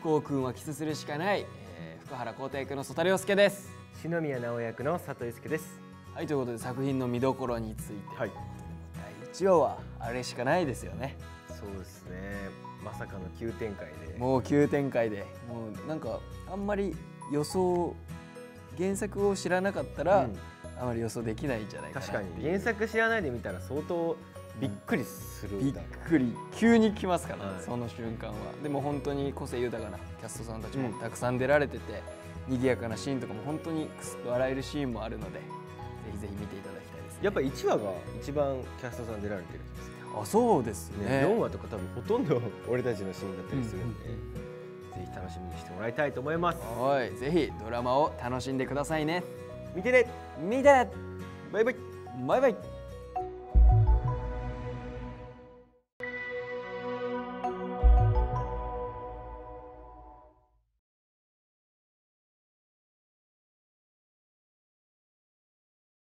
ハロー不幸くんはキスするしかない、えー、福原幸太役の曽田陵介です。篠宮直役の佐藤友祐です。はいということで作品の見どころについて、はい。第1話はあれしかないですよね。そうですね。まさかの急展開で。もう急展開で。もうなんかあんまり予想原作を知らなかったら、うん。あまり予想できないんじゃないかな確かに。原作知らないで見たら相当びっくりするびっくり。急に来ますから、ねはい。その瞬間は。でも本当に個性豊かなキャストさんたちもうん。たくさん出られてて、賑やかなシーンとかも本当にくすっと笑えるシーンもあるのでぜひぜひ見ていただきたいです、ね、やっぱ1話が一番キャストさん出られてるんですね。あそうですね。4話とか多分ほとんど俺たちのシーンだったりするんで、ぜひ楽しみにしてもらいたいと思います。はい。ぜひドラマを楽しんでくださいね。見てね。見てバイバイ。バイバイ